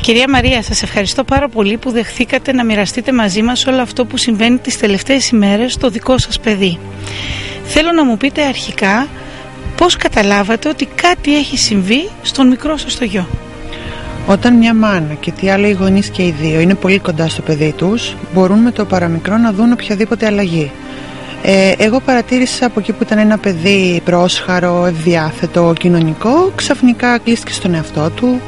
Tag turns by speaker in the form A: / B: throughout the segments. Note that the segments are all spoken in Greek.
A: Κυρία Μαρία, σας ευχαριστώ πάρα πολύ που δεχθήκατε να μοιραστείτε μαζί μας όλο αυτό που συμβαίνει τις τελευταίες ημέρες στο δικό σας παιδί. Θέλω να μου πείτε αρχικά πώς καταλάβατε ότι κάτι έχει συμβεί στον μικρό σας το γιο.
B: Όταν μια μάνα και τι άλλο οι γονείς και οι δύο είναι πολύ κοντά στο παιδί τους, μπορούν με το παραμικρό να δουν οποιαδήποτε αλλαγή. Ε, εγώ παρατήρησα από εκεί που ήταν ένα παιδί πρόσχαρο, ευδιάθετο, κοινωνικό, ξαφνικά κλείστηκε στον εαυτό του,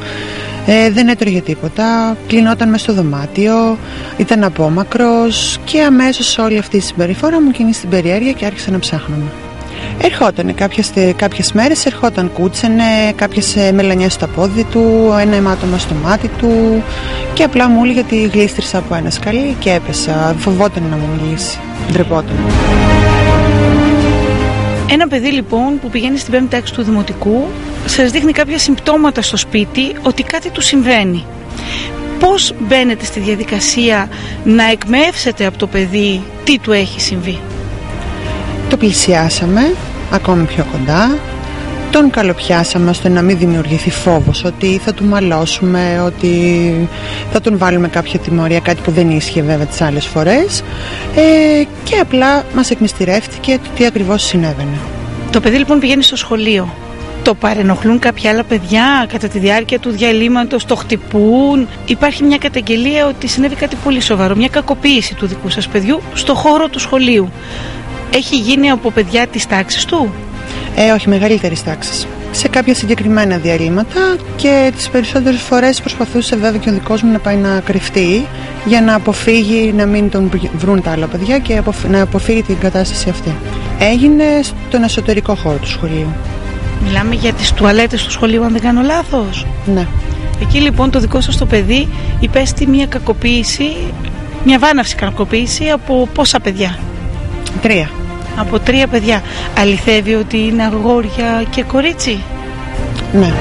B: ε, δεν έτρωγε τίποτα, κλεινόταν μέσα στο δωμάτιο, ήταν απόμακρος. Και αμέσως όλη αυτή η συμπεριφορά μου κινεί στην περιέργεια και άρχισα να ψάχνουμε. Ερχόταν κάποιες, κάποιες μέρες, ερχόταν κούτσενε, κάποιες ε, μελανιές στο πόδι του, ένα αιμάτωμα στο μάτι του και απλά μου έλεγε ότι γλίστρισα από ένα σκαλί και έπεσα, φοβόταν να μου μιλήσει, ντρεπόταν.
A: Ένα παιδί λοιπόν που πηγαίνει στην πέμπτη τάξη του δημοτικού σας δείχνει κάποια συμπτώματα στο σπίτι ότι κάτι του συμβαίνει. Πώς μπαίνετε στη διαδικασία να εκμεύσετε από το παιδί τι του έχει συμβεί;
B: Το πλησιάσαμε ακόμη πιο κοντά, τον καλοπιάσαμε ώστε να μην δημιουργηθεί φόβος ότι θα του μαλώσουμε, ότι θα τον βάλουμε κάποια τιμωρία, κάτι που δεν ίσχυε βέβαια τις άλλες φορές ε, και απλά μας εκμυστηρεύτηκε το τι ακριβώς συνέβαινε.
A: Το παιδί λοιπόν πηγαίνει στο σχολείο. Το παρενοχλούν κάποια άλλα παιδιά κατά τη διάρκεια του διαλύματος, το χτυπούν. Υπάρχει μια καταγγελία ότι συνέβη κάτι πολύ σοβαρό, μια κακοποίηση του δικού σας παιδιού στο χώρο του σχολείου. Έχει γίνει από παιδιά της τάξης του;
B: Ε, όχι, μεγαλύτερης τάξης. Σε κάποια συγκεκριμένα διαλύματα και τις περισσότερες φορές προσπαθούσε βέβαια και ο δικός μου να πάει να κρυφτεί για να αποφύγει να μην τον βρουν τα άλλα παιδιά και να αποφύγει την κατάσταση αυτή. Έγινε στον εσωτερικό χώρο του σχολείου.
A: Μιλάμε για τις τουαλέτες του σχολείου αν δεν κάνω λάθος.
B: Ναι.
A: Εκεί λοιπόν το δικό σας το παιδί υπέστη μια κακοποίηση, μια βάναυση κακοποίηση από πόσα παιδιά;
B: Τρία.
A: Από τρία παιδιά. Αληθεύει ότι είναι αγόρια και κορίτσι;
B: Ναι.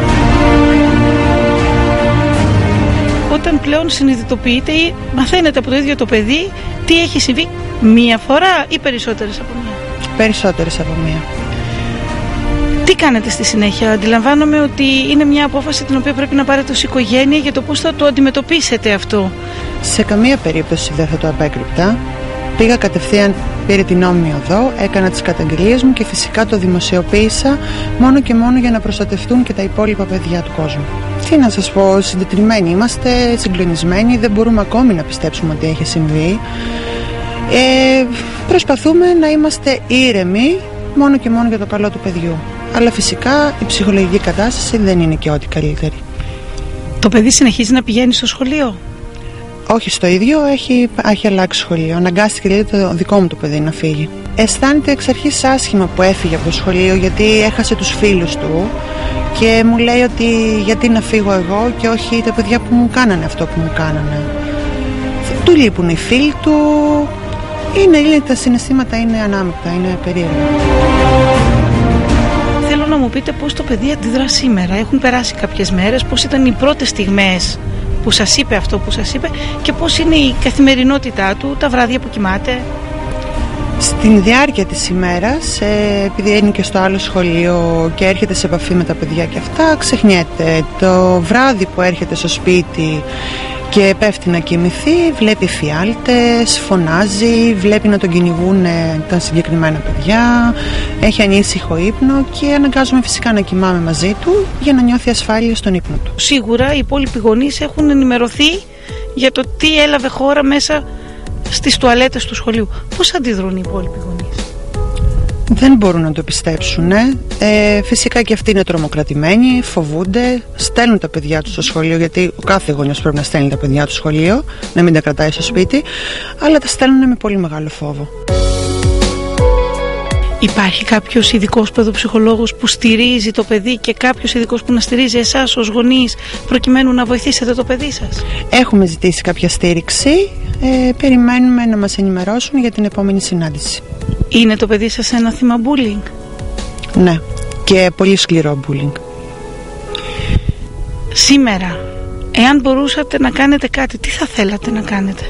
A: Όταν πλέον συνειδητοποιείτε ή μαθαίνετε από το ίδιο το παιδί τι έχει συμβεί; Μία φορά ή περισσότερες από μία;
B: Περισσότερες από μία.
A: Τι κάνετε στη συνέχεια, αντιλαμβάνομαι ότι είναι μια απόφαση την οποία πρέπει να πάρετε ως οικογένεια για το πώς θα το αντιμετωπίσετε αυτό.
B: Σε καμία περίπτωση δεν θα το απέκρυπτα. Πήγα κατευθείαν, πήρε την νόμιμη οδό, έκανα τις καταγγελίες μου και φυσικά το δημοσιοποίησα μόνο και μόνο για να προστατευτούν και τα υπόλοιπα παιδιά του κόσμου. Τι να σας πω, συντετριμένοι είμαστε, συγκλονισμένοι, δεν μπορούμε ακόμη να πιστέψουμε ότι έχει συμβεί. Ε, προσπαθούμε να είμαστε ήρεμοι μόνο και μόνο για το καλό του παιδιού. Αλλά φυσικά η ψυχολογική κατάσταση δεν είναι και ό,τι καλύτερη.
A: Το παιδί συνεχίζει να πηγαίνει στο σχολείο;
B: Όχι στο ίδιο, έχει, έχει αλλάξει σχολείο. Αναγκάστηκε δηλαδή το δικό μου το παιδί να φύγει. Αισθάνεται εξ αρχής άσχημα που έφυγε από το σχολείο γιατί έχασε τους φίλους του και μου λέει ότι γιατί να φύγω εγώ και όχι τα παιδιά που μου κάνανε αυτό που μου κάνανε. Του λείπουν οι φίλοι του. Είναι, είναι τα συναισθήματα είναι ανάμεικτα, είναι περίεργα.
A: Θέλω να μου πείτε πώς το παιδί αντιδρά σήμερα. Έχουν περάσει κάποιες μέρες, πώς ήταν οι πρώτες στιγμές που σας είπε αυτό που σας είπε και πώς είναι η καθημερινότητά του τα βράδια που κοιμάται.
B: Στην διάρκεια της ημέρας, ε, επειδή είναι και στο άλλο σχολείο και έρχεται σε επαφή με τα παιδιά και αυτά, ξεχνιέται. Το βράδυ που έρχεται στο σπίτι και πέφτει να κοιμηθεί, βλέπει φιάλτες, φωνάζει, βλέπει να τον κυνηγούν τα συγκεκριμένα παιδιά, έχει ανήσυχο ύπνο και αναγκάζομαι φυσικά να κοιμάμαι μαζί του για να νιώθει ασφάλεια στον ύπνο του.
A: Σίγουρα οι υπόλοιποι γονείς έχουν ενημερωθεί για το τι έλαβε χώρα μέσα στις τουαλέτες του σχολείου. Πώς αντιδρούν οι υπόλοιποι γονείς;
B: Δεν μπορούν να το πιστέψουν. Ε, φυσικά και αυτοί είναι τρομοκρατημένοι, φοβούνται, στέλνουν τα παιδιά τους στο σχολείο, γιατί ο κάθε γονιός πρέπει να στέλνει τα παιδιά του στο σχολείο, να μην τα κρατάει στο σπίτι, αλλά τα στέλνουν με πολύ μεγάλο φόβο.
A: Υπάρχει κάποιος ειδικός παιδοψυχολόγος που στηρίζει το παιδί και κάποιος ειδικός που να στηρίζει εσάς ως γονείς προκειμένου να βοηθήσετε το παιδί σας;
B: Έχουμε ζητήσει κάποια στήριξη, ε, περιμένουμε να μας ενημερώσουν για την επόμενη συνάντηση.
A: Είναι το παιδί σας ένα θύμα bullying?
B: Ναι, και πολύ σκληρό bullying.
A: Σήμερα, εάν μπορούσατε να κάνετε κάτι, τι θα θέλατε να κάνετε;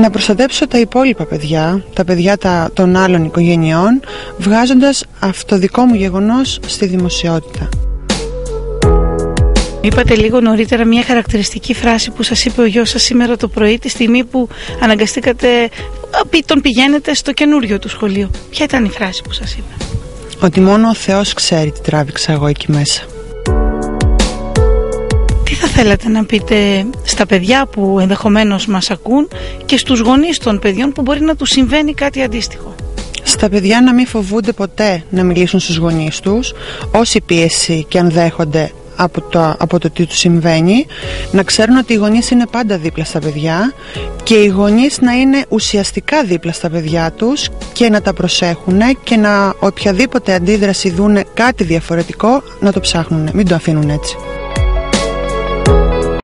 B: Να προστατέψω τα υπόλοιπα παιδιά, τα παιδιά τα, των άλλων οικογενειών, βγάζοντας αυτό δικό μου γεγονός στη δημοσιότητα.
A: Είπατε λίγο νωρίτερα μια χαρακτηριστική φράση που σας είπε ο γιος σας σήμερα το πρωί τη στιγμή που αναγκαστήκατε, τον πηγαίνετε στο καινούριο του σχολείο. Ποια ήταν η φράση που σας είπε;
B: Ότι μόνο ο Θεός ξέρει τι τράβηξα εγώ εκεί μέσα.
A: Τι θα θέλατε να πείτε στα παιδιά που ενδεχομένως μας ακούν και στους γονείς των παιδιών που μπορεί να τους συμβαίνει κάτι αντίστοιχο;
B: Στα παιδιά να μην φοβούνται ποτέ να μιλήσουν στους γονείς τους, όση πίεση και αν δέχονται από το, από το τι τους συμβαίνει, να ξέρουν ότι οι γονείς είναι πάντα δίπλα στα παιδιά και οι γονείς να είναι ουσιαστικά δίπλα στα παιδιά τους και να τα προσέχουν και να οποιαδήποτε αντίδραση δούνε κάτι διαφορετικό να το ψάχνουν, μην το αφήνουν έτσι.